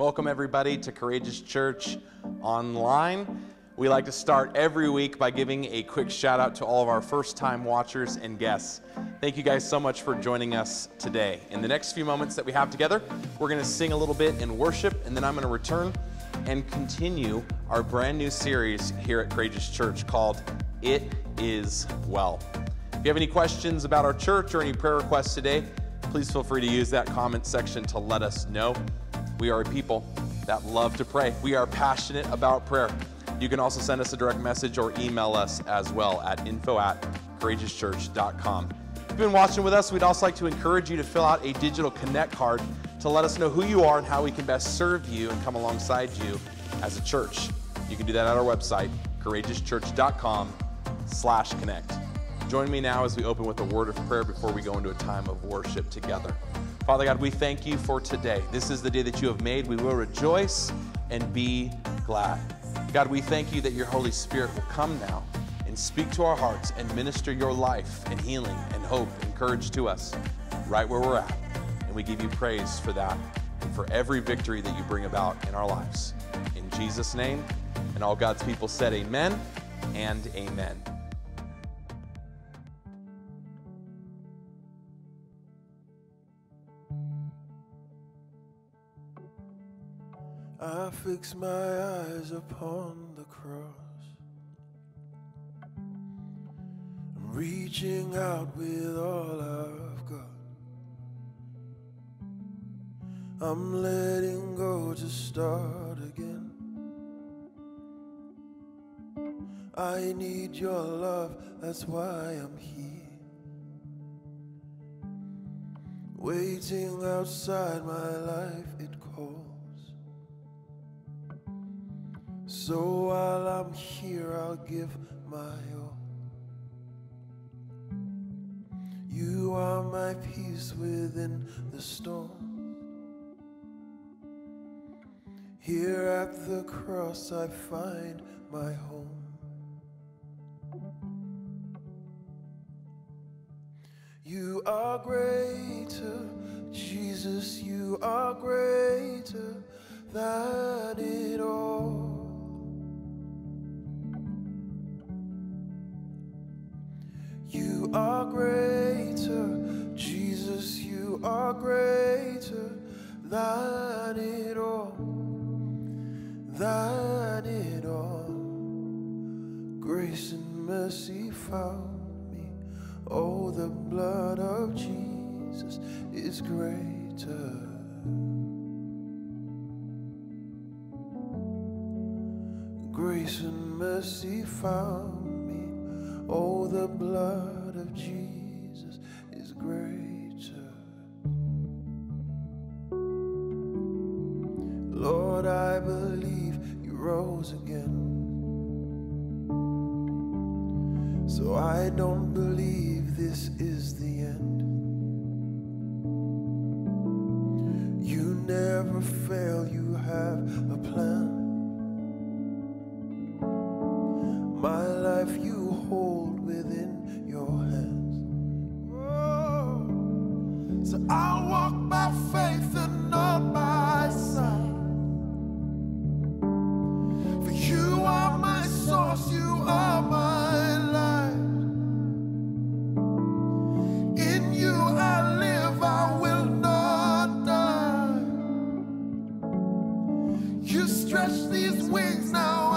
Welcome, everybody, to Courageous Church Online. We like to start every week by giving a quick shout out to all of our first time watchers and guests. Thank you guys so much for joining us today. In the next few moments that we have together, we're going to sing a little bit in worship, and then I'm going to return and continue our brand new series here at Courageous Church called It Is Well. If you have any questions about our church or any prayer requests today, please feel free to use that comment section to let us know. We are a people that love to pray. We are passionate about prayer. You can also send us a direct message or email us as well at info at courageouschurch.com. If you've been watching with us, we'd also like to encourage you to fill out a digital connect card to let us know who you are and how we can best serve you and come alongside you as a church. You can do that at our website, courageouschurch.com slash connect. Join me now as we open with a word of prayer before we go into a time of worship together. Father God, we thank you for today. This is the day that you have made. We will rejoice and be glad. God, we thank you that your Holy Spirit will come now and speak to our hearts and minister your life and healing and hope and courage to us right where we're at. And we give you praise for that and for every victory that you bring about in our lives. In Jesus' name, and all God's people said, Amen and Amen. I fix my eyes upon the cross. I'm reaching out with all I've got. I'm letting go to start again. I need your love, that's why I'm here. Waiting outside my life, it calls. So while I'm here, I'll give my all. You are my peace within the storm. Here at the cross, I find my home. You are greater, Jesus, you are greater than it all. Are greater, Jesus, you are greater than it all, than it all. Grace and mercy found me. Oh, the blood of Jesus is greater. Grace and mercy found me. Oh, the blood of Jesus stretch these wings, now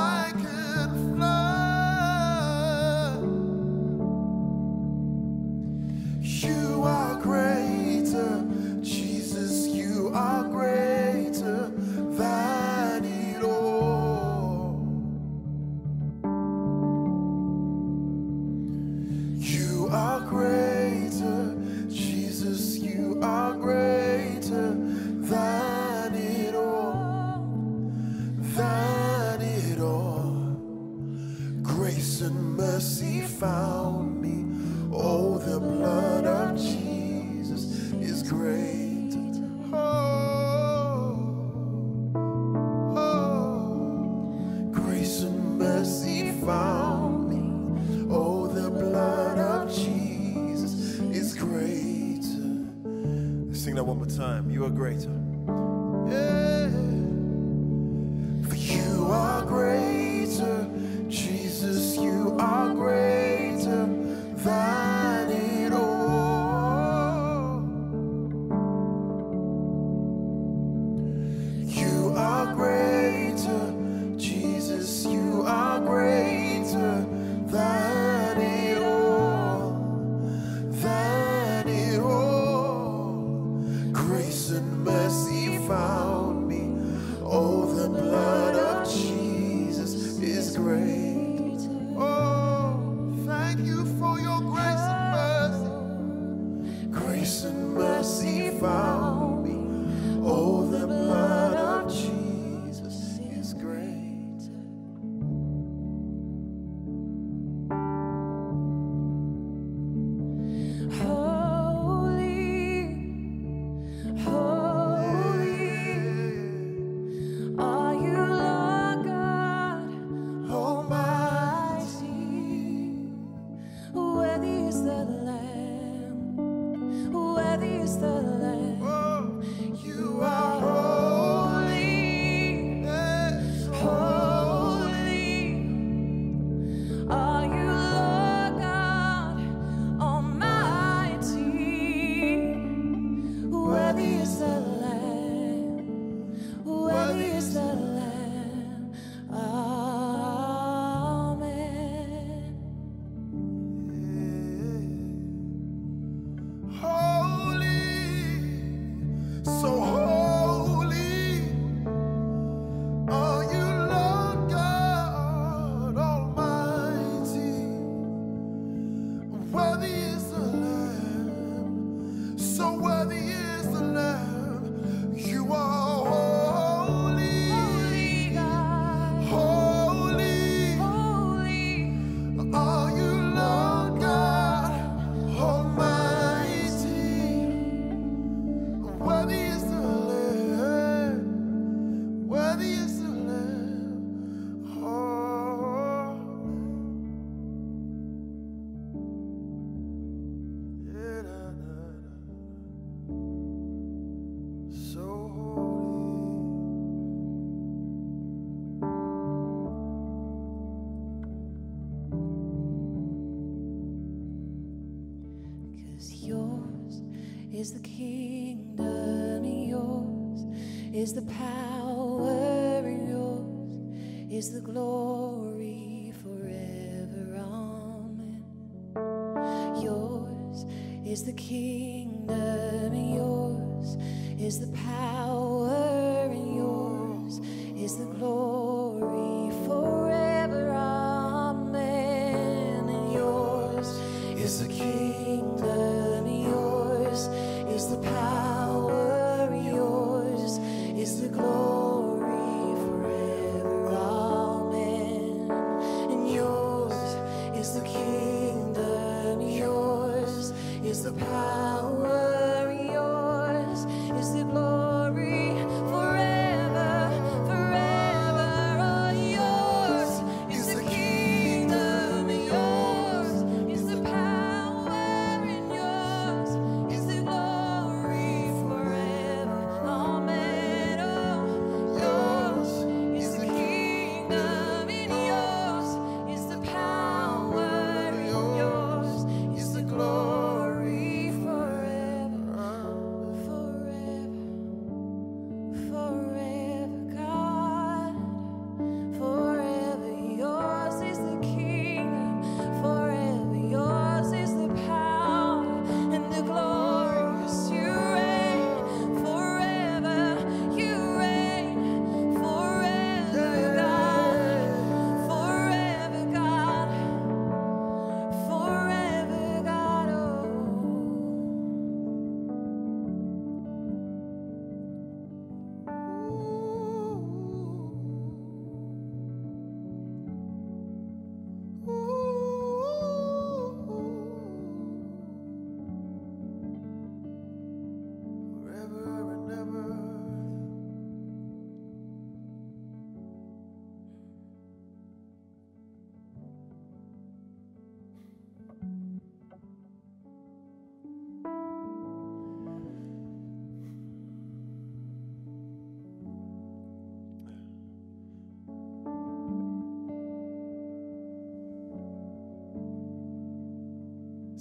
the kingdom,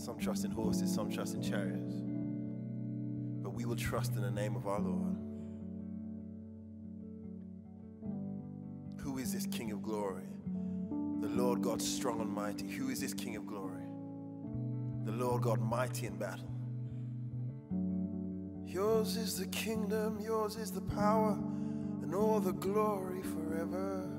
Some trust in horses, some trust in chariots. But we will trust in the name of our Lord. Who is this King of glory? The Lord God strong and mighty. Who is this King of glory? The Lord God mighty in battle. Yours is the kingdom, yours is the power, and all the glory forever.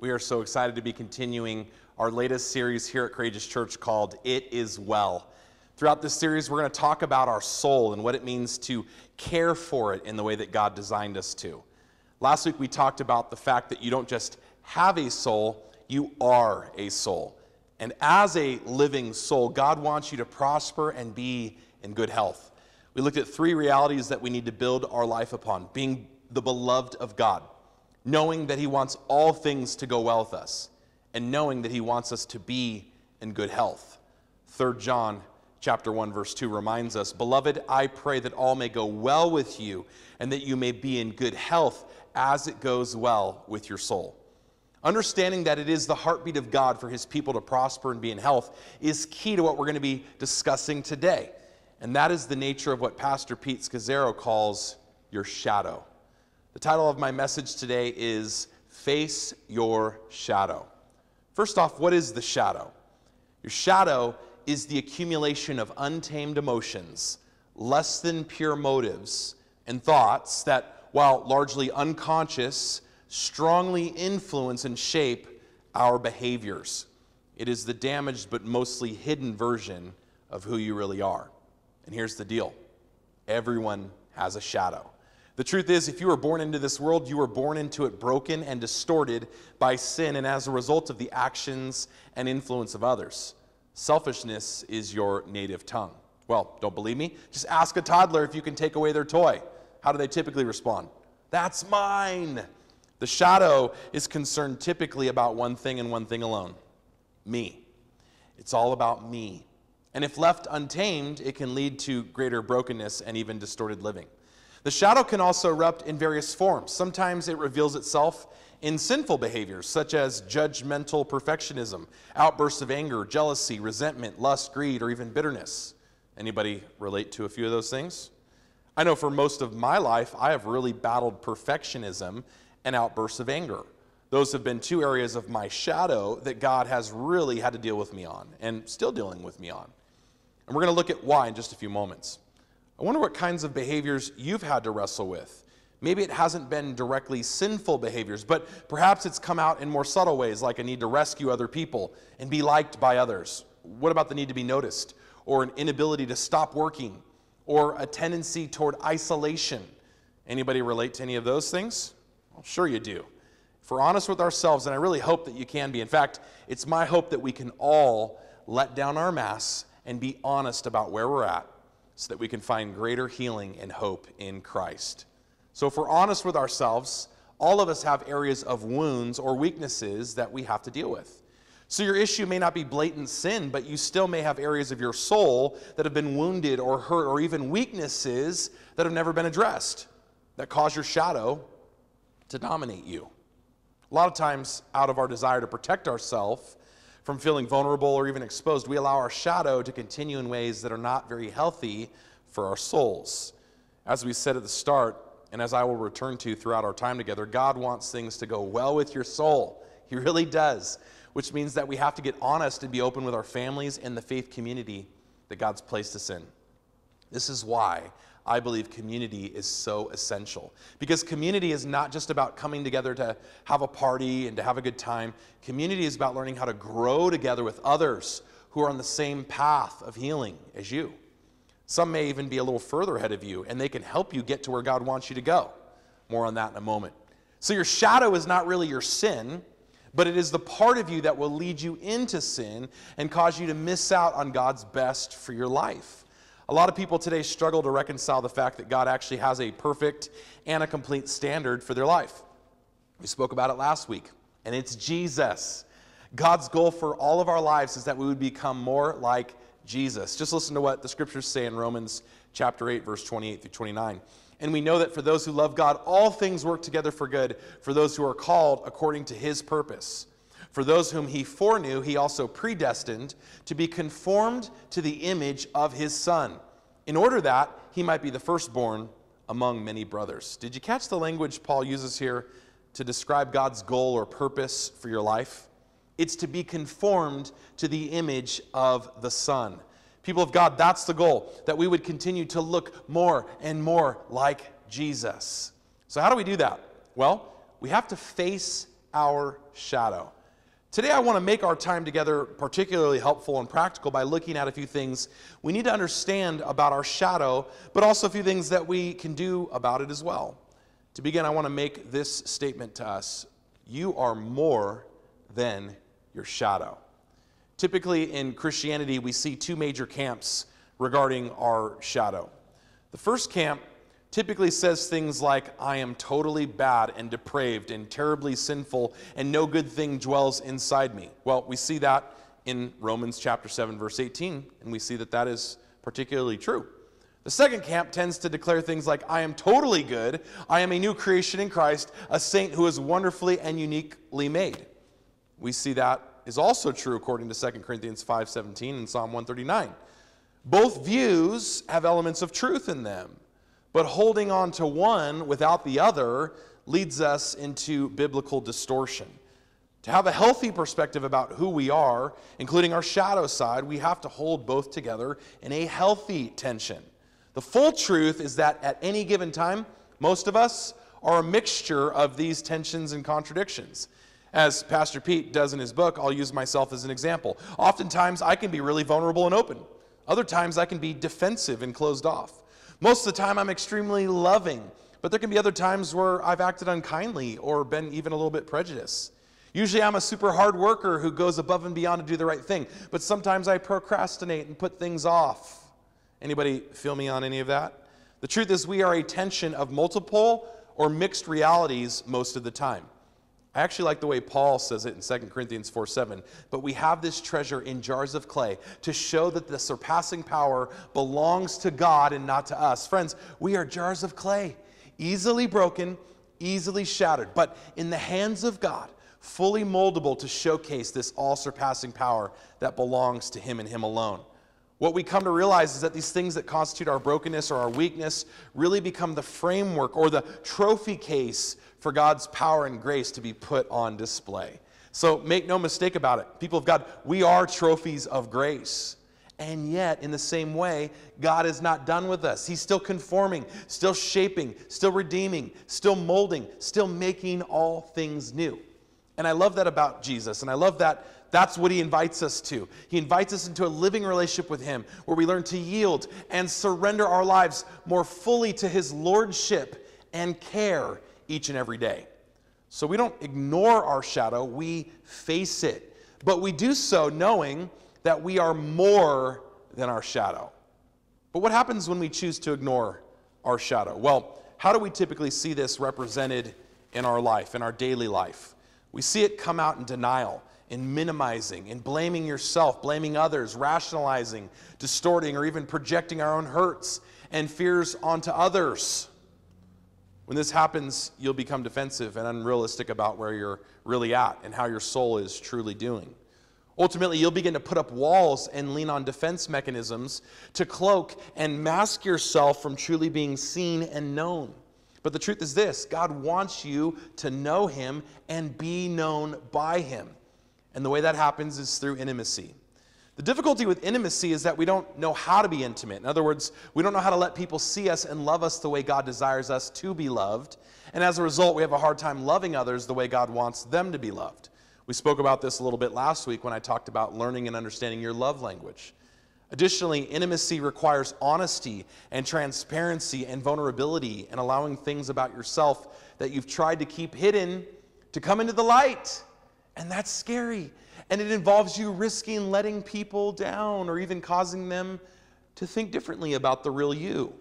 We are so excited to be continuing our latest series here at Courageous Church called It Is Well. Throughout this series, we're going to talk about our soul and what it means to care for it in the way that God designed us to. Last week, we talked about the fact that you don't just have a soul, you are a soul. And as a living soul, God wants you to prosper and be in good health. We looked at three realities that we need to build our life upon being the beloved of God, knowing that He wants all things to go well with us, and knowing that He wants us to be in good health. 3 John chapter 1 verse 2 reminds us, "Beloved, I pray that all may go well with you and that you may be in good health as it goes well with your soul." Understanding that it is the heartbeat of God for his people to prosper and be in health is key to what we're going to be discussing today. And that is the nature of what Pastor Pete Scazzero calls your shadow. The title of my message today is Face Your Shadow. First off, what is the shadow? Your shadow is the accumulation of untamed emotions, less than pure motives, and thoughts that, while largely unconscious, strongly influence and shape our behaviors. It is the damaged but mostly hidden version of who you really are. And here's the deal everyone has a shadow. The truth is, if you were born into this world, you were born into it broken and distorted by sin and as a result of the actions and influence of others. Selfishness is your native tongue. Well, don't believe me? Just ask a toddler if you can take away their toy. How do they typically respond? That's mine. The shadow is concerned typically about one thing and one thing alone me. It's all about me. And if left untamed, it can lead to greater brokenness and even distorted living. The shadow can also erupt in various forms. Sometimes it reveals itself in sinful behaviors such as judgmental perfectionism, outbursts of anger, jealousy, resentment, lust, greed, or even bitterness. Anybody relate to a few of those things? I know for most of my life, I have really battled perfectionism and outbursts of anger. Those have been two areas of my shadow that God has really had to deal with me on and still dealing with me on. And we're going to look at why in just a few moments. I wonder what kinds of behaviors you've had to wrestle with. Maybe it hasn't been directly sinful behaviors, but perhaps it's come out in more subtle ways, like a need to rescue other people and be liked by others. What about the need to be noticed, or an inability to stop working, or a tendency toward isolation? Anybody relate to any of those things? Well, sure you do. If we're honest with ourselves, and I really hope that you can be, in fact, it's my hope that we can all let down our masks and be honest about where we're at so that we can find greater healing and hope in Christ. So, if we're honest with ourselves, all of us have areas of wounds or weaknesses that we have to deal with. So your issue may not be blatant sin, but you still may have areas of your soul that have been wounded or hurt, or even weaknesses that have never been addressed that cause your shadow to dominate you. A lot of times, out of our desire to protect ourselves from feeling vulnerable or even exposed, we allow our shadow to continue in ways that are not very healthy for our souls. As we said at the start, and as I will return to throughout our time together, God wants things to go well with your soul. He really does, which means that we have to get honest and be open with our families and the faith community that God's placed us in. This is why I believe community is so essential. Because community is not just about coming together to have a party and to have a good time. Community is about learning how to grow together with others who are on the same path of healing as you. Some may even be a little further ahead of you, and they can help you get to where God wants you to go. More on that in a moment. So, your shadow is not really your sin, but it is the part of you that will lead you into sin and cause you to miss out on God's best for your life. A lot of people today struggle to reconcile the fact that God actually has a perfect and a complete standard for their life. We spoke about it last week, and it's Jesus. God's goal for all of our lives is that we would become more like Jesus. Just listen to what the scriptures say in Romans chapter 8, verse 28 through 29. And we know that for those who love God, all things work together for good for those who are called according to his purpose. For those whom he foreknew, he also predestined to be conformed to the image of his Son, in order that he might be the firstborn among many brothers. Did you catch the language Paul uses here to describe God's goal or purpose for your life? It's to be conformed to the image of the Son. People of God, that's the goal, that we would continue to look more and more like Jesus. So, how do we do that? Well, we have to face our shadow. Today, I want to make our time together particularly helpful and practical by looking at a few things we need to understand about our shadow, but also a few things that we can do about it as well. To begin, I want to make this statement to us You are more than your shadow. Typically, in Christianity, we see two major camps regarding our shadow. The first camp typically says things like, I am totally bad and depraved and terribly sinful, and no good thing dwells inside me. Well, we see that in Romans chapter 7, verse 18, and we see that that is particularly true. The second camp tends to declare things like, I am totally good, I am a new creation in Christ, a saint who is wonderfully and uniquely made. We see that is also true according to 2 Corinthians 5:17 and Psalm 139. Both views have elements of truth in them, but holding on to one without the other leads us into biblical distortion. To have a healthy perspective about who we are, including our shadow side, we have to hold both together in a healthy tension. The full truth is that at any given time, most of us are a mixture of these tensions and contradictions. As Pastor Pete does in his book, I'll use myself as an example. Oftentimes, I can be really vulnerable and open. Other times, I can be defensive and closed off. Most of the time, I'm extremely loving, but there can be other times where I've acted unkindly or been even a little bit prejudiced. Usually, I'm a super hard worker who goes above and beyond to do the right thing, but sometimes I procrastinate and put things off. Anybody feel me on any of that? The truth is, we are a tension of multiple or mixed realities most of the time. I actually like the way Paul says it in 2 Corinthians 4 7. But we have this treasure in jars of clay to show that the surpassing power belongs to God and not to us. Friends, we are jars of clay, easily broken, easily shattered, but in the hands of God, fully moldable to showcase this all surpassing power that belongs to Him and Him alone. What we come to realize is that these things that constitute our brokenness or our weakness really become the framework or the trophy case for God's power and grace to be put on display. So make no mistake about it. People of God, we are trophies of grace. And yet, in the same way, God is not done with us. He's still conforming, still shaping, still redeeming, still molding, still making all things new. And I love that about Jesus. And I love that that's what he invites us to. He invites us into a living relationship with him where we learn to yield and surrender our lives more fully to his lordship and care each and every day. So we don't ignore our shadow, we face it. But we do so knowing that we are more than our shadow. But what happens when we choose to ignore our shadow? Well, how do we typically see this represented in our life, in our daily life? We see it come out in denial in minimizing, in blaming yourself, blaming others, rationalizing, distorting, or even projecting our own hurts and fears onto others. When this happens, you'll become defensive and unrealistic about where you're really at and how your soul is truly doing. Ultimately, you'll begin to put up walls and lean on defense mechanisms to cloak and mask yourself from truly being seen and known. But the truth is this God wants you to know Him and be known by Him. And the way that happens is through intimacy. The difficulty with intimacy is that we don't know how to be intimate. In other words, we don't know how to let people see us and love us the way God desires us to be loved. And as a result, we have a hard time loving others the way God wants them to be loved. We spoke about this a little bit last week when I talked about learning and understanding your love language. Additionally, intimacy requires honesty and transparency and vulnerability and allowing things about yourself that you've tried to keep hidden to come into the light. And that's scary. And it involves you risking letting people down or even causing them to think differently about the real you.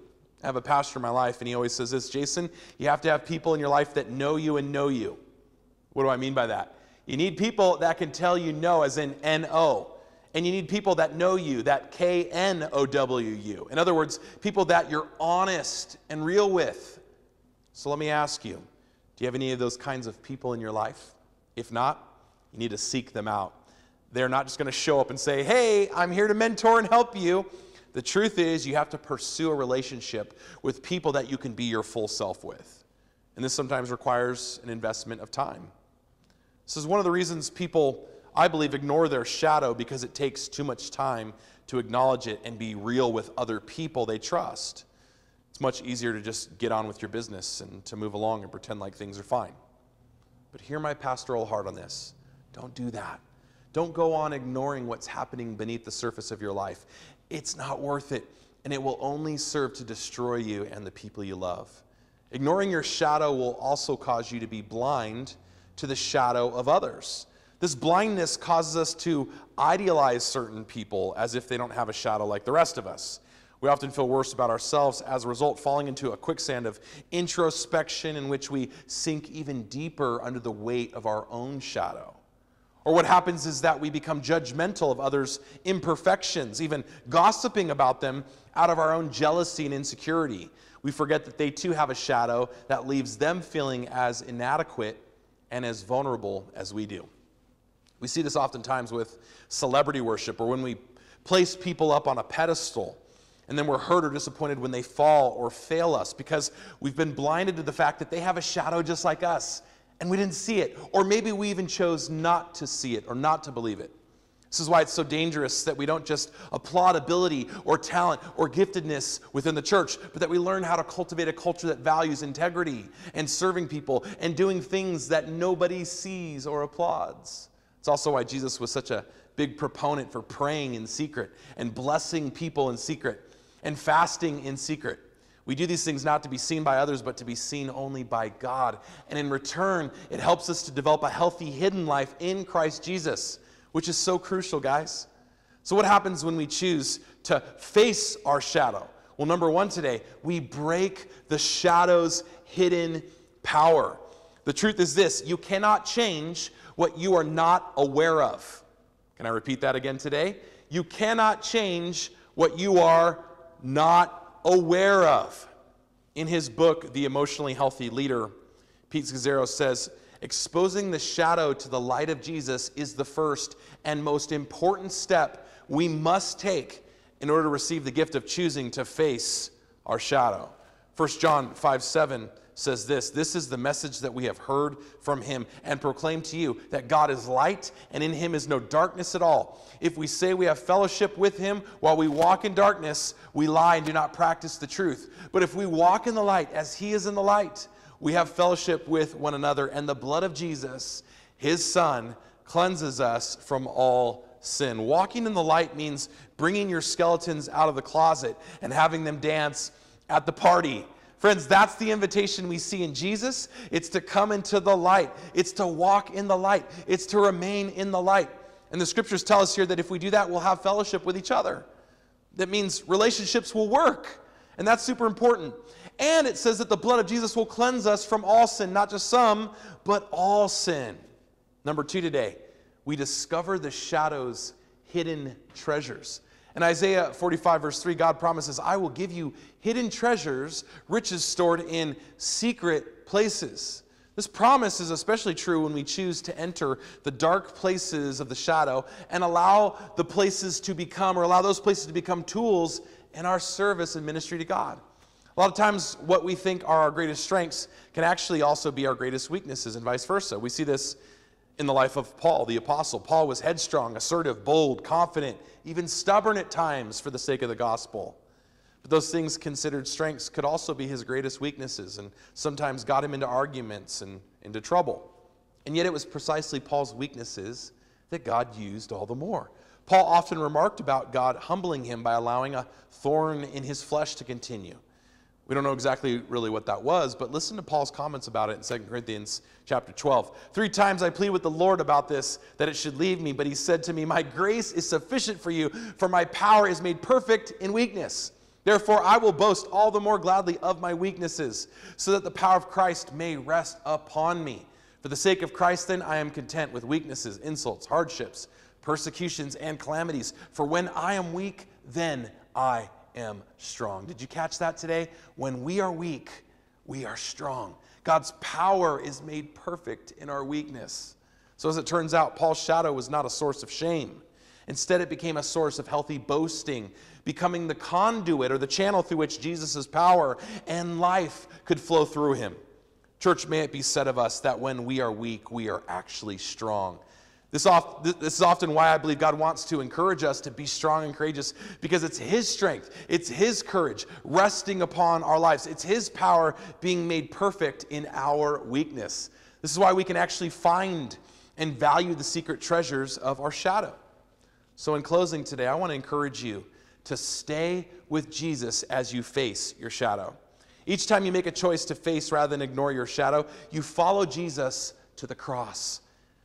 I have a pastor in my life, and he always says this Jason, you have to have people in your life that know you and know you. What do I mean by that? You need people that can tell you no, as in N O. And you need people that know you, that K N O W U. In other words, people that you're honest and real with. So let me ask you do you have any of those kinds of people in your life? If not, you need to seek them out. They're not just going to show up and say, Hey, I'm here to mentor and help you. The truth is, you have to pursue a relationship with people that you can be your full self with. And this sometimes requires an investment of time. This is one of the reasons people, I believe, ignore their shadow because it takes too much time to acknowledge it and be real with other people they trust. It's much easier to just get on with your business and to move along and pretend like things are fine. But hear my pastoral heart on this. Don't do that. Don't go on ignoring what's happening beneath the surface of your life. It's not worth it, and it will only serve to destroy you and the people you love. Ignoring your shadow will also cause you to be blind to the shadow of others. This blindness causes us to idealize certain people as if they don't have a shadow like the rest of us. We often feel worse about ourselves as a result, falling into a quicksand of introspection in which we sink even deeper under the weight of our own shadow. Or what happens is that we become judgmental of others' imperfections, even gossiping about them out of our own jealousy and insecurity. We forget that they too have a shadow that leaves them feeling as inadequate and as vulnerable as we do. We see this oftentimes with celebrity worship or when we place people up on a pedestal and then we're hurt or disappointed when they fall or fail us because we've been blinded to the fact that they have a shadow just like us and we didn't see it. Or maybe we even chose not to see it or not to believe it. This is why it's so dangerous that we don't just applaud ability or talent or giftedness within the church, but that we learn how to cultivate a culture that values integrity and serving people and doing things that nobody sees or applauds. It's also why Jesus was such a big proponent for praying in secret and blessing people in secret and fasting in secret. We do these things not to be seen by others, but to be seen only by God. And in return, it helps us to develop a healthy hidden life in Christ Jesus, which is so crucial, guys. So, what happens when we choose to face our shadow? Well, number one today, we break the shadow's hidden power. The truth is this you cannot change what you are not aware of. Can I repeat that again today? You cannot change what you are not aware of. In his book, The Emotionally Healthy Leader, Pete Scazzero says, exposing the shadow to the light of Jesus is the first and most important step we must take in order to receive the gift of choosing to face our shadow. 1 John 5 7 says this This is the message that we have heard from him and proclaim to you that God is light and in him is no darkness at all. If we say we have fellowship with him while we walk in darkness, we lie and do not practice the truth. But if we walk in the light as he is in the light, we have fellowship with one another, and the blood of Jesus, his son, cleanses us from all sin. Walking in the light means bringing your skeletons out of the closet and having them dance at the party. Friends, that's the invitation we see in Jesus. It's to come into the light, it's to walk in the light, it's to remain in the light. And the scriptures tell us here that if we do that, we'll have fellowship with each other. That means relationships will work. And that's super important. And it says that the blood of Jesus will cleanse us from all sin, not just some, but all sin. Number two today, we discover the shadow's hidden treasures. In Isaiah 45, verse 3, God promises, I will give you hidden treasures, riches stored in secret places. This promise is especially true when we choose to enter the dark places of the shadow and allow the places to become, or allow those places to become tools in our service and ministry to God. A lot of times, what we think are our greatest strengths can actually also be our greatest weaknesses, and vice versa. We see this in the life of Paul, the apostle. Paul was headstrong, assertive, bold, confident, even stubborn at times for the sake of the gospel. But those things considered strengths could also be his greatest weaknesses and sometimes got him into arguments and into trouble. And yet, it was precisely Paul's weaknesses that God used all the more. Paul often remarked about God humbling him by allowing a thorn in his flesh to continue. We don't know exactly really what that was, but listen to Paul's comments about it in 2 Corinthians chapter 12. Three times I plead with the Lord about this, that it should leave me, but he said to me, My grace is sufficient for you, for my power is made perfect in weakness. Therefore, I will boast all the more gladly of my weaknesses, so that the power of Christ may rest upon me. For the sake of Christ, then, I am content with weaknesses, insults, hardships, persecutions, and calamities. For when I am weak, then I am strong. Did you catch that today? When we are weak, we are strong. God's power is made perfect in our weakness. So, as it turns out, Paul's shadow was not a source of shame. Instead, it became a source of healthy boasting, becoming the conduit or the channel through which Jesus' power and life could flow through him. Church, may it be said of us that when we are weak, we are actually strong. This, oft, this, is often why I believe God wants to encourage us to be strong and courageous because it's His strength, it's His courage resting upon our lives, it's His power being made perfect in our weakness. This is why we can actually find and value the secret treasures of our shadow. So, in closing today, I want to encourage you to stay with Jesus as you face your shadow. Each time you make a choice to face rather than ignore your shadow, you follow Jesus to the cross.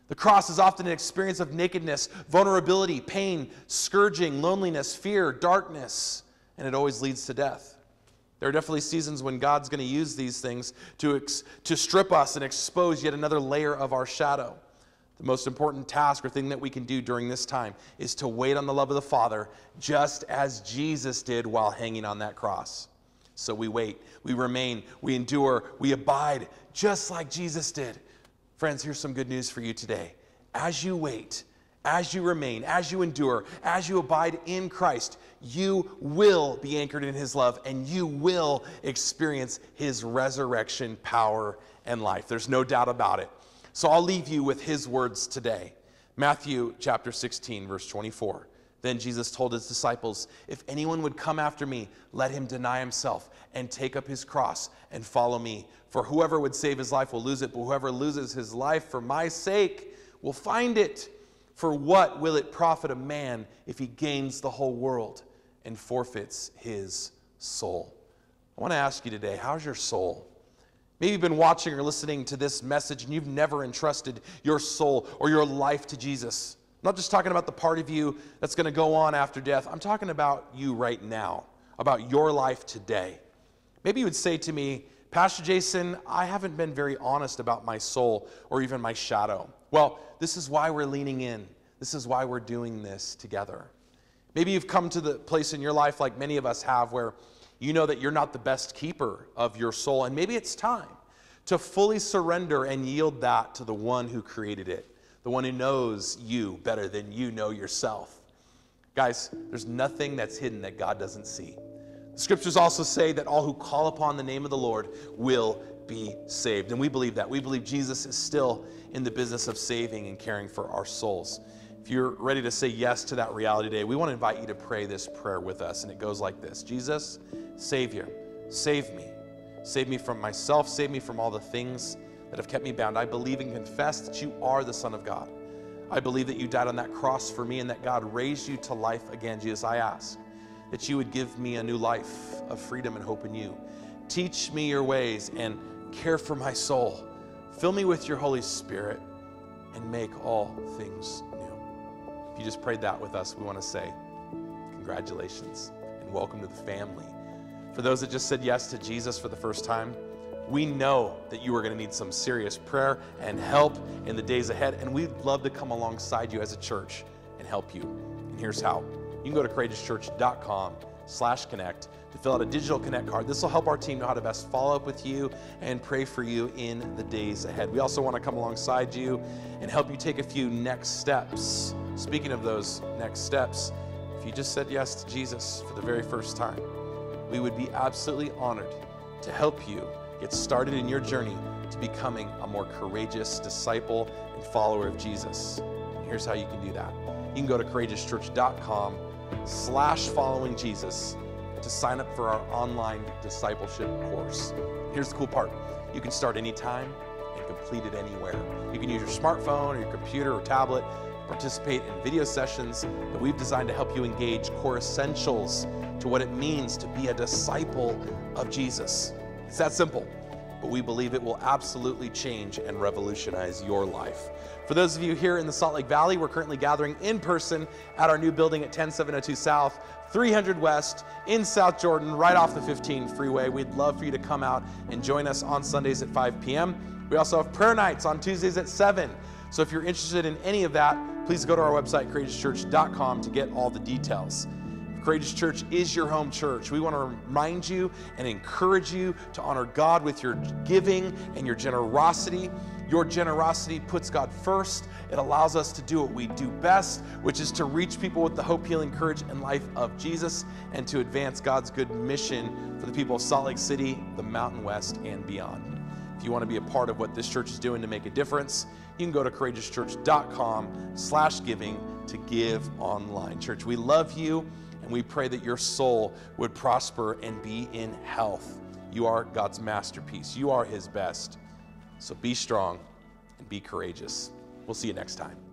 The cross is often an experience of nakedness, vulnerability, pain, scourging, loneliness, fear, darkness, and it always leads to death. There are definitely seasons when God's going to use these things to, ex- to strip us and expose yet another layer of our shadow. The most important task or thing that we can do during this time is to wait on the love of the Father, just as Jesus did while hanging on that cross. So we wait, we remain, we endure, we abide, just like Jesus did. Friends, here's some good news for you today. As you wait, as you remain, as you endure, as you abide in Christ, you will be anchored in His love and you will experience His resurrection power and life. There's no doubt about it. So I'll leave you with His words today. Matthew chapter 16, verse 24. Then Jesus told his disciples, If anyone would come after me, let him deny himself and take up his cross and follow me. For whoever would save his life will lose it, but whoever loses his life for my sake will find it. For what will it profit a man if he gains the whole world and forfeits his soul? I want to ask you today, how's your soul? Maybe you've been watching or listening to this message and you've never entrusted your soul or your life to Jesus. Not just talking about the part of you that's going to go on after death. I'm talking about you right now, about your life today. Maybe you would say to me, Pastor Jason, I haven't been very honest about my soul or even my shadow. Well, this is why we're leaning in. This is why we're doing this together. Maybe you've come to the place in your life, like many of us have, where you know that you're not the best keeper of your soul, and maybe it's time to fully surrender and yield that to the one who created it, the one who knows you better than you know yourself. Guys, there's nothing that's hidden that God doesn't see. The scriptures also say that all who call upon the name of the Lord will be saved. And we believe that. We believe Jesus is still in the business of saving and caring for our souls. If you're ready to say yes to that reality today, we want to invite you to pray this prayer with us. And it goes like this Jesus, Savior, save me. Save me from myself. Save me from all the things that have kept me bound. I believe and confess that you are the Son of God. I believe that you died on that cross for me and that God raised you to life again. Jesus, I ask that you would give me a new life of freedom and hope in you. Teach me your ways and care for my soul. Fill me with your Holy Spirit and make all things new. If you just prayed that with us, we want to say congratulations and welcome to the family. For those that just said yes to Jesus for the first time, We know that you are going to need some serious prayer and help in the days ahead, and we'd love to come alongside you as a church and help you. And here's how. You can go to courageouschurch.com slash connect to fill out a digital connect card. This will help our team know how to best follow up with you and pray for you in the days ahead. We also want to come alongside you and help you take a few next steps. Speaking of those next steps, if you just said yes to Jesus for the very first time, we would be absolutely honored to help you get started in your journey to becoming a more courageous disciple and follower of Jesus. And here's how you can do that. You can go to courageouschurch.com slash following Jesus to sign up for our online discipleship course. Here's the cool part. You can start anytime and complete it anywhere. You can use your smartphone or your computer or tablet, participate in video sessions that we've designed to help you engage core essentials to what it means to be a disciple of Jesus. It's that simple, but we believe it will absolutely change and revolutionize your life. For those of you here in the Salt Lake Valley, we're currently gathering in person at our new building at 10702 South, 300 West in South Jordan, right off the 15 freeway. We'd love for you to come out and join us on Sundays at 5 p.m. We also have prayer nights on Tuesdays at 7. So if you're interested in any of that, please go to our website, courageouschurch.com, to get all the details. Courageous Church is your home church. We want to remind you and encourage you to honor God with your giving and your generosity. Your generosity puts God first. It allows us to do what we do best, which is to reach people with the hope, healing, courage, and life of Jesus and to advance God's good mission for the people of Salt Lake City, the Mountain West, and beyond. If you want to be a part of what this church is doing to make a difference, you can go to courageouschurch.com slash giving to give online. Church, we love you and we pray that your soul would prosper and be in health. You are God's masterpiece. You are his best. So be strong and be courageous. We'll see you next time.